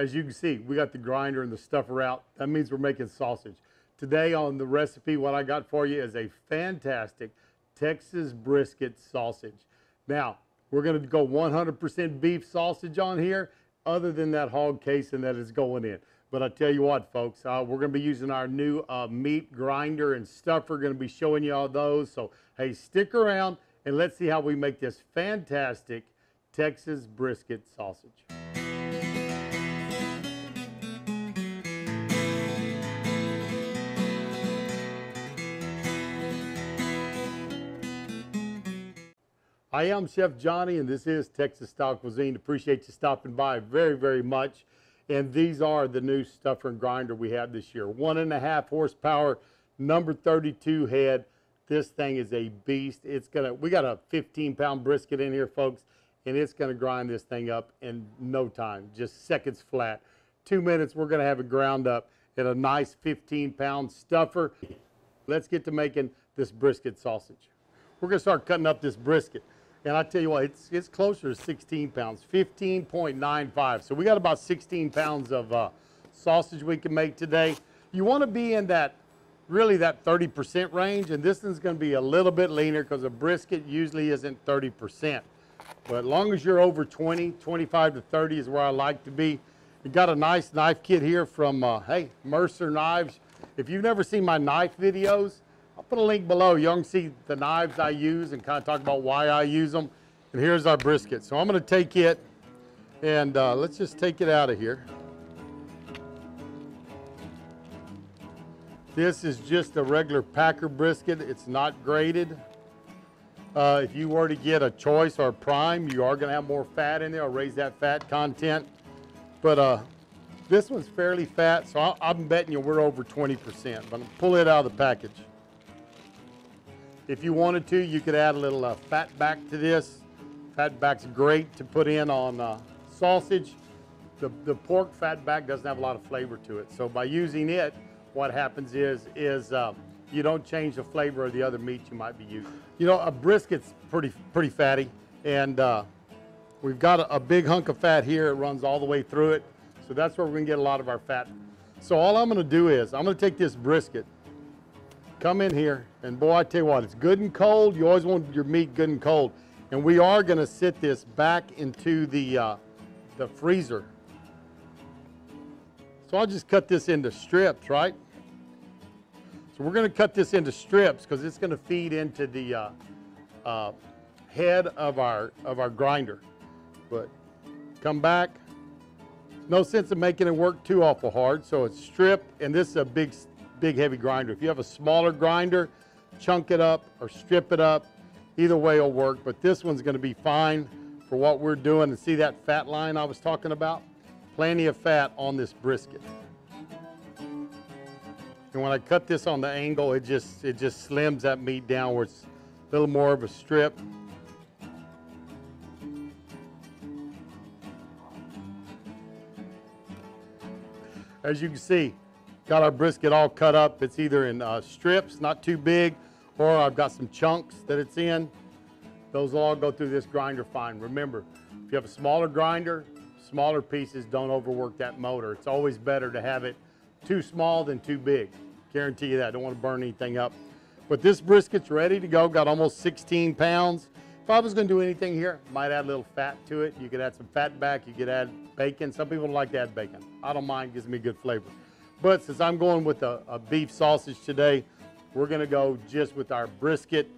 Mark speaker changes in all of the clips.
Speaker 1: As you can see, we got the grinder and the stuffer out. That means we're making sausage. Today on the recipe, what I got for you is a fantastic Texas brisket sausage. Now, we're gonna go 100% beef sausage on here, other than that hog casing that is going in. But I tell you what, folks, uh, we're going to be using our new uh, meat grinder and stuff. We're going to be showing you all those. So, hey, stick around and let's see how we make this fantastic Texas brisket sausage. I am Chef Johnny, and this is Texas Style Cuisine. Appreciate you stopping by very, very much. And these are the new stuffer and grinder we have this year. One and a half horsepower, number 32 head. This thing is a beast. It's gonna, we got a 15 pound brisket in here, folks, and it's gonna grind this thing up in no time, just seconds flat. Two minutes, we're gonna have it ground up in a nice 15 pound stuffer. Let's get to making this brisket sausage. We're gonna start cutting up this brisket. And I tell you what, it's, it's closer to 16 pounds, 15.95. So we got about 16 pounds of uh, sausage we can make today. You want to be in that, really that 30% range, and this one's going to be a little bit leaner because a brisket usually isn't 30%. But as long as you're over 20, 25 to 30 is where I like to be. We got a nice knife kit here from, uh, hey, Mercer Knives. If you've never seen my knife videos, put a link below. You can see the knives I use and kind of talk about why I use them. And here's our brisket. So I'm going to take it and uh, let's just take it out of here. This is just a regular Packer brisket. It's not graded. Uh, if you were to get a choice or a prime, you are going to have more fat in there or raise that fat content. But uh, this one's fairly fat, so I, am betting you we're over 20%. But I'll pull it out of the package. If you wanted to, you could add a little uh, fat back to this. Fat back's great to put in on uh, sausage. The, the pork fat back doesn't have a lot of flavor to it. So by using it, what happens is, is uh, you don't change the flavor of the other meat you might be using. You know, a brisket's pretty, pretty fatty. And uh, we've got a, a big hunk of fat here. It runs all the way through it. So that's where we're gonna get a lot of our fat. So all I'm gonna do is, I'm gonna take this brisket, come in here, and boy, I tell you what, it's good and cold. You always want your meat good and cold. And we are gonna sit this back into the, uh, the freezer. So I'll just cut this into strips, right? So we're gonna cut this into strips because it's gonna feed into the uh, uh, head of our, of our grinder. But come back, no sense of making it work too awful hard. So it's stripped, and this is a big big heavy grinder. If you have a smaller grinder, chunk it up or strip it up. Either way will work, but this one's gonna be fine for what we're doing. And see that fat line I was talking about? Plenty of fat on this brisket. And when I cut this on the angle, it just, it just slims that meat downwards. a little more of a strip. As you can see, Got our brisket all cut up. It's either in uh, strips, not too big, or I've got some chunks that it's in. Those all go through this grinder fine. Remember, if you have a smaller grinder, smaller pieces don't overwork that motor. It's always better to have it too small than too big. Guarantee you that. Don't want to burn anything up. But this brisket's ready to go. Got almost 16 pounds. If I was going to do anything here, might add a little fat to it. You could add some fat back. You could add bacon. Some people like to add bacon. I don't mind. Gives me good flavor. But since I'm going with a, a beef sausage today, we're gonna go just with our brisket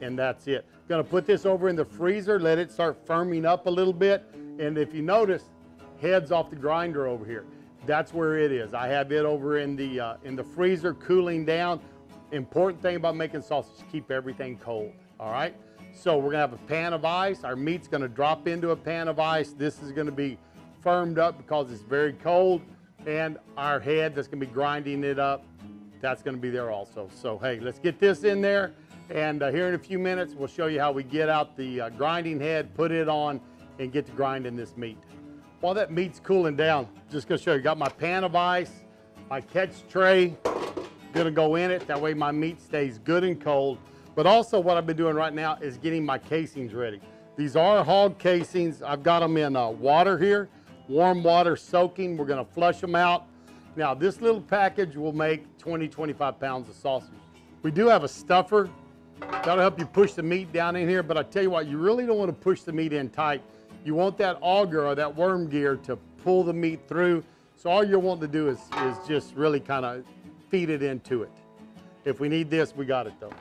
Speaker 1: and that's it. Gonna put this over in the freezer, let it start firming up a little bit. And if you notice, heads off the grinder over here. That's where it is. I have it over in the, uh, in the freezer cooling down. Important thing about making sausage, keep everything cold, all right? So we're gonna have a pan of ice. Our meat's gonna drop into a pan of ice. This is gonna be firmed up because it's very cold and our head that's gonna be grinding it up, that's gonna be there also. So hey, let's get this in there and uh, here in a few minutes we'll show you how we get out the uh, grinding head, put it on and get to grinding this meat. While that meat's cooling down, just gonna show you, got my pan of ice, my catch tray, gonna go in it, that way my meat stays good and cold. But also what I've been doing right now is getting my casings ready. These are hog casings, I've got them in uh, water here. Warm water soaking. We're gonna flush them out. Now this little package will make 20, 25 pounds of sausage. We do have a stuffer. That'll help you push the meat down in here, but I tell you what, you really don't wanna push the meat in tight. You want that auger or that worm gear to pull the meat through. So all you're wanting to do is, is just really kind of feed it into it. If we need this, we got it though.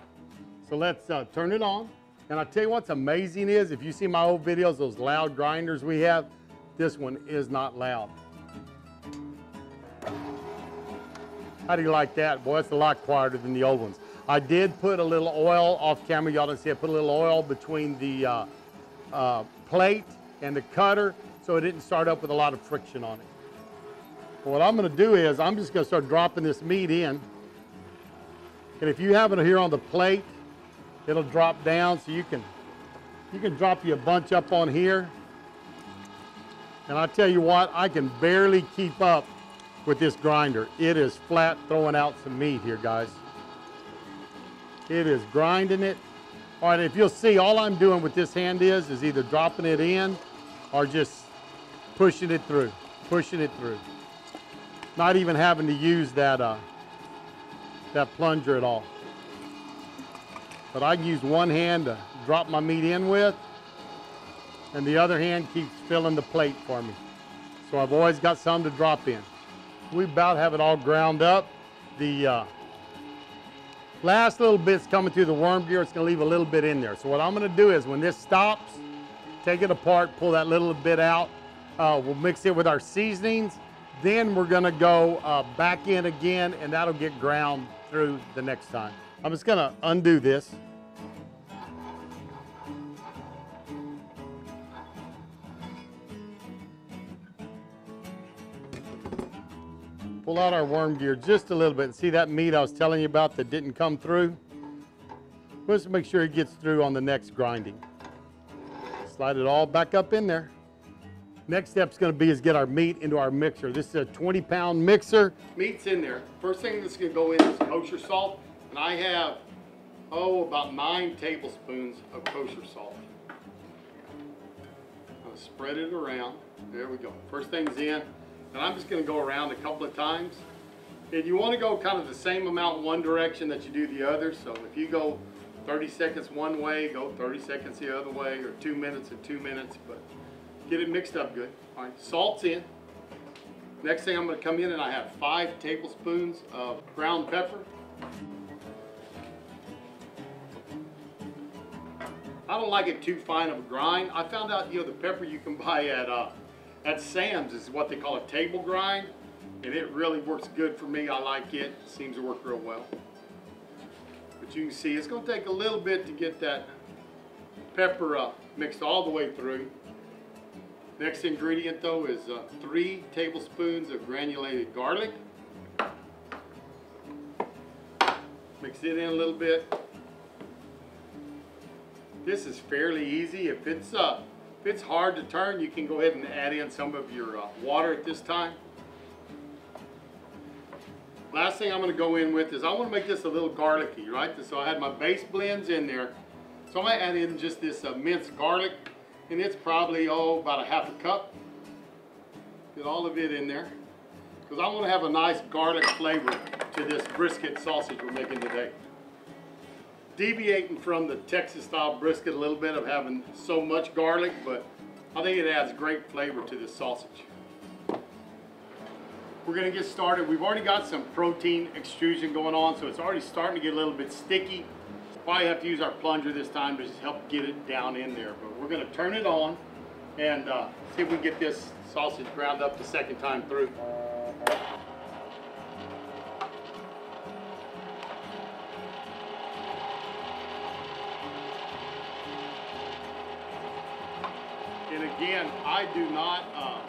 Speaker 1: So let's uh, turn it on. And I tell you what's amazing is, if you see my old videos, those loud grinders we have, this one is not loud. How do you like that? Boy, it's a lot quieter than the old ones. I did put a little oil off camera. Y'all didn't see I put a little oil between the uh, uh, plate and the cutter so it didn't start up with a lot of friction on it. What I'm gonna do is I'm just gonna start dropping this meat in. And if you have it here on the plate, it'll drop down so you can you can drop you a bunch up on here. And I tell you what, I can barely keep up with this grinder. It is flat throwing out some meat here, guys. It is grinding it. All right, if you'll see, all I'm doing with this hand is, is either dropping it in or just pushing it through, pushing it through. Not even having to use that, uh, that plunger at all. But I can use one hand to drop my meat in with, and the other hand keeps filling the plate for me. So I've always got some to drop in. We about have it all ground up. The uh, last little bit's coming through the worm gear. It's gonna leave a little bit in there. So what I'm gonna do is when this stops, take it apart, pull that little bit out. Uh, we'll mix it with our seasonings. Then we're gonna go uh, back in again and that'll get ground through the next time. I'm just gonna undo this. Pull out our worm gear just a little bit. And see that meat I was telling you about that didn't come through? Let's make sure it gets through on the next grinding. Slide it all back up in there. Next step's gonna be is get our meat into our mixer. This is a 20 pound mixer. Meat's in there. First thing that's gonna go in is kosher salt. And I have, oh, about nine tablespoons of kosher salt. I'll spread it around. There we go. First thing's in. And I'm just gonna go around a couple of times. And you wanna go kind of the same amount one direction that you do the other. So if you go 30 seconds one way, go 30 seconds the other way, or two minutes and two minutes, but get it mixed up good. All right, salt's in. Next thing I'm gonna come in and I have five tablespoons of ground pepper. I don't like it too fine of a grind. I found out, you know, the pepper you can buy at uh, at Sam's is what they call a table grind, and it really works good for me. I like it. Seems to work real well. But you can see it's going to take a little bit to get that pepper uh, mixed all the way through. Next ingredient though is uh, three tablespoons of granulated garlic. Mix it in a little bit. This is fairly easy. If it's uh, if it's hard to turn, you can go ahead and add in some of your uh, water at this time. Last thing I'm going to go in with is I want to make this a little garlicky, right? So I had my base blends in there. So I'm going to add in just this uh, minced garlic, and it's probably, oh, about a half a cup. Get all of it in there. Because I want to have a nice garlic flavor to this brisket sausage we're making today deviating from the Texas style brisket a little bit of having so much garlic, but I think it adds great flavor to this sausage. We're gonna get started. We've already got some protein extrusion going on, so it's already starting to get a little bit sticky. Probably have to use our plunger this time to just help get it down in there, but we're gonna turn it on and uh, see if we can get this sausage ground up the second time through. Again, I do not, uh,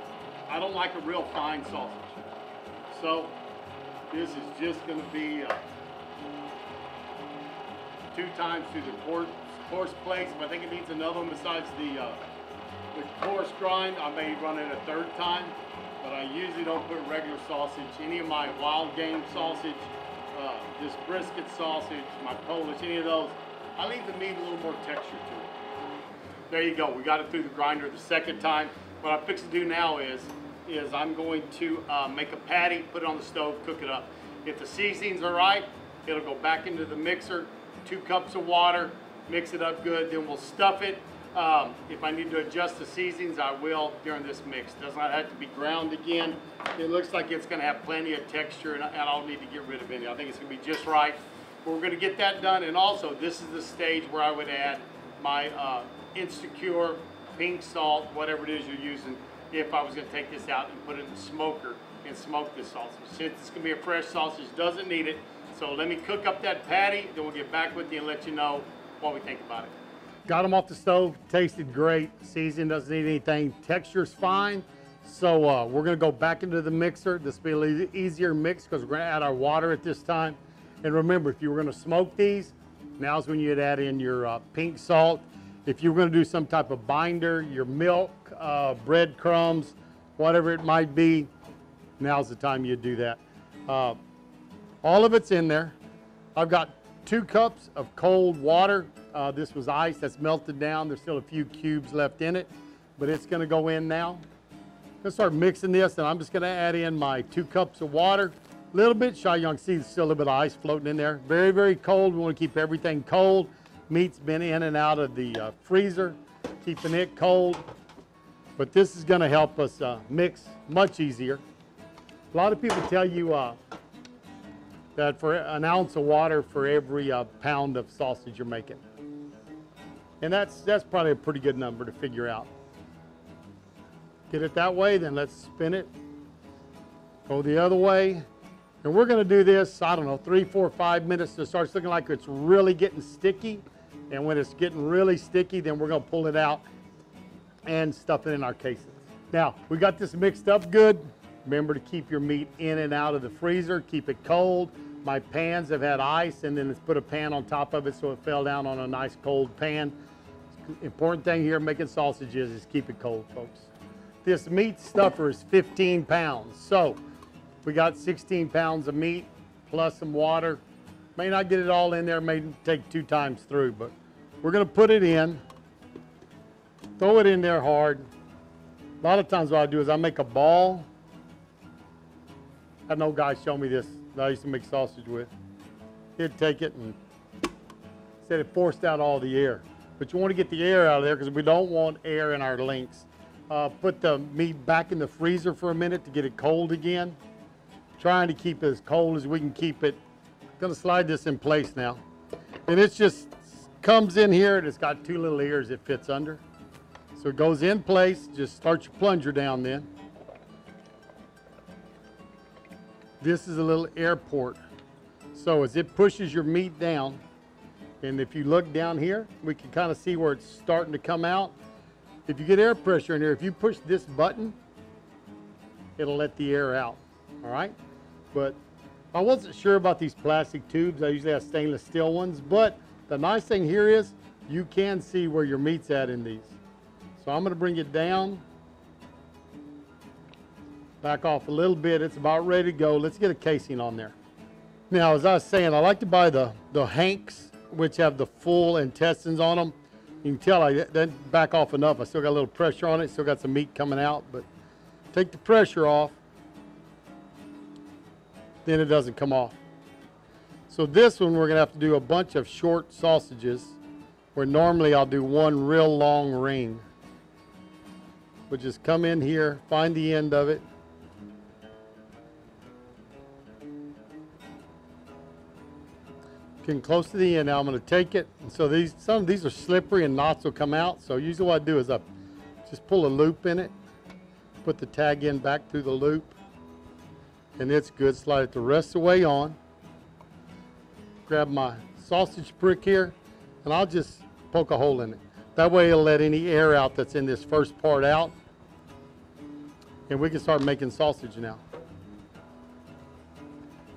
Speaker 1: I don't like a real fine sausage. So this is just going to be uh, two times through the coarse, coarse plates. If I think it needs another one besides the, uh, the coarse grind, I may run it a third time. But I usually don't put regular sausage. Any of my wild game sausage, uh, this brisket sausage, my Polish, any of those, I leave the meat a little more texture to it. There you go. We got it through the grinder the second time. What I'm fixing to do now is is I'm going to uh, make a patty, put it on the stove, cook it up. If the seasonings are right, it'll go back into the mixer, two cups of water, mix it up good, then we'll stuff it. Um, if I need to adjust the seasonings, I will during this mix. Does not have to be ground again. It looks like it's gonna have plenty of texture and I, and I don't need to get rid of any. I think it's gonna be just right. We're gonna get that done and also this is the stage where I would add my uh, Instacure, pink salt, whatever it is you're using, if I was gonna take this out and put it in the smoker and smoke this sausage. Since it's gonna be a fresh sausage, doesn't need it. So let me cook up that patty, then we'll get back with you and let you know what we think about it. Got them off the stove, tasted great. Season doesn't need anything, texture's fine. So uh, we're gonna go back into the mixer. This will be a little easier mix because we're gonna add our water at this time. And remember, if you were gonna smoke these, now's when you'd add in your uh, pink salt. If you were gonna do some type of binder, your milk, uh, breadcrumbs, whatever it might be, now's the time you'd do that. Uh, all of it's in there. I've got two cups of cold water. Uh, this was ice that's melted down. There's still a few cubes left in it, but it's gonna go in now. I'm Gonna start mixing this and I'm just gonna add in my two cups of water. Little bit shy, you can see still a little bit of ice floating in there. Very, very cold. We wanna keep everything cold. Meat's been in and out of the uh, freezer, keeping it cold. But this is gonna help us uh, mix much easier. A lot of people tell you uh, that for an ounce of water for every uh, pound of sausage you're making. And that's, that's probably a pretty good number to figure out. Get it that way, then let's spin it. Go the other way. And we're gonna do this, I don't know, three, four, five minutes. It starts looking like it's really getting sticky. And when it's getting really sticky, then we're gonna pull it out and stuff it in our cases. Now, we got this mixed up good. Remember to keep your meat in and out of the freezer, keep it cold. My pans have had ice and then let's put a pan on top of it so it fell down on a nice cold pan. Important thing here making sausages is keep it cold, folks. This meat stuffer is 15 pounds. So we got 16 pounds of meat plus some water. May not get it all in there, may take two times through, but we're gonna put it in, throw it in there hard. A lot of times what I do is I make a ball I had an old guy show me this that I used to make sausage with. He'd take it and said it forced out all the air. But you want to get the air out of there because we don't want air in our links. Uh, put the meat back in the freezer for a minute to get it cold again. Trying to keep it as cold as we can keep it. Gonna slide this in place now. And it just comes in here and it's got two little ears it fits under. So it goes in place, just start your plunger down then. This is a little airport. So as it pushes your meat down, and if you look down here, we can kind of see where it's starting to come out. If you get air pressure in here, if you push this button, it'll let the air out, all right? But I wasn't sure about these plastic tubes. I usually have stainless steel ones, but the nice thing here is you can see where your meat's at in these. So I'm gonna bring it down Back off a little bit. It's about ready to go. Let's get a casing on there. Now, as I was saying, I like to buy the, the Hanks, which have the full intestines on them. You can tell I didn't back off enough. I still got a little pressure on it. Still got some meat coming out, but take the pressure off. Then it doesn't come off. So this one, we're gonna have to do a bunch of short sausages where normally I'll do one real long ring. But just come in here, find the end of it, Getting close to the end now, I'm gonna take it. And so these, some of these are slippery and knots will come out. So usually what I do is I just pull a loop in it, put the tag in back through the loop, and it's good. Slide it the rest of the way on. Grab my sausage brick here, and I'll just poke a hole in it. That way it'll let any air out that's in this first part out. And we can start making sausage now.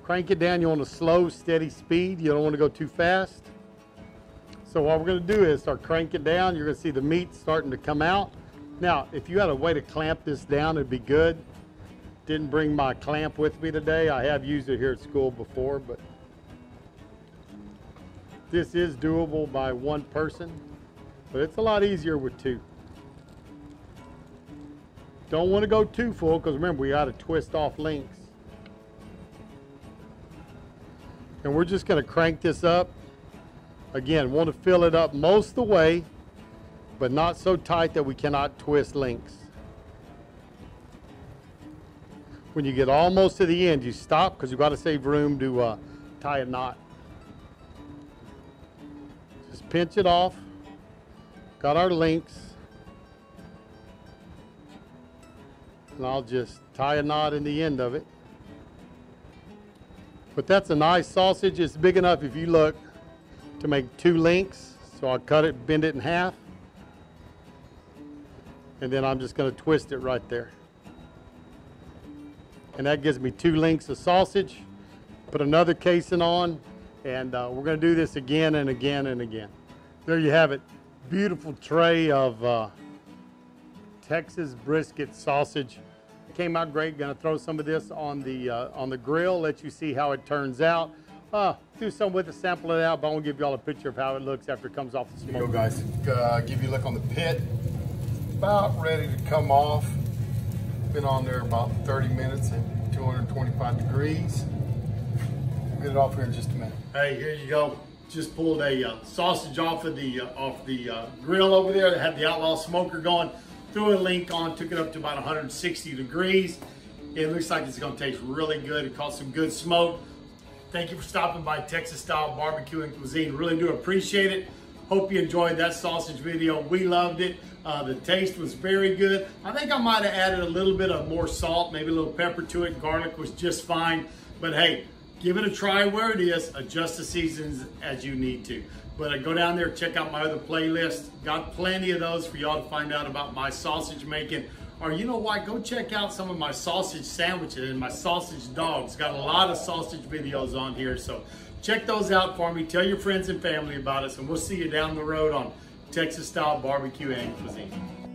Speaker 1: Crank it down. You want a slow, steady speed. You don't want to go too fast. So what we're going to do is start cranking down. You're going to see the meat starting to come out. Now, if you had a way to clamp this down, it'd be good. Didn't bring my clamp with me today. I have used it here at school before, but this is doable by one person, but it's a lot easier with two. Don't want to go too full because remember we got to twist off links. And we're just going to crank this up. Again, want to fill it up most of the way, but not so tight that we cannot twist links. When you get almost to the end, you stop because you've got to save room to uh, tie a knot. Just pinch it off. Got our links. And I'll just tie a knot in the end of it. But that's a nice sausage. It's big enough if you look to make two links. So I'll cut it, bend it in half. And then I'm just gonna twist it right there. And that gives me two links of sausage. Put another casing on, and uh, we're gonna do this again and again and again. There you have it. Beautiful tray of uh, Texas brisket sausage came out great. Gonna throw some of this on the uh, on the grill, let you see how it turns out. Uh, do some with it, sample it out, but I want to give you all a picture of how it looks after it comes off the smoke. Here you go, guys. Uh, give you a look on the pit. About ready to come off. Been on there about 30 minutes at 225 degrees. Get it off here in just a minute. Hey, here you go. Just pulled a uh, sausage off of the uh, off the uh, grill over there that had the outlaw smoker going threw a link on, took it up to about 160 degrees. It looks like it's gonna taste really good. It caught some good smoke. Thank you for stopping by Texas Style Barbecue and Cuisine. Really do appreciate it. Hope you enjoyed that sausage video. We loved it. Uh, the taste was very good. I think I might have added a little bit of more salt, maybe a little pepper to it. Garlic was just fine. But hey, give it a try where it is. Adjust the seasons as you need to. But uh, go down there, check out my other playlist. Got plenty of those for y'all to find out about my sausage making. Or you know what, go check out some of my sausage sandwiches and my sausage dogs. Got a lot of sausage videos on here. So check those out for me. Tell your friends and family about us. And we'll see you down the road on Texas Style Barbecue and Cuisine.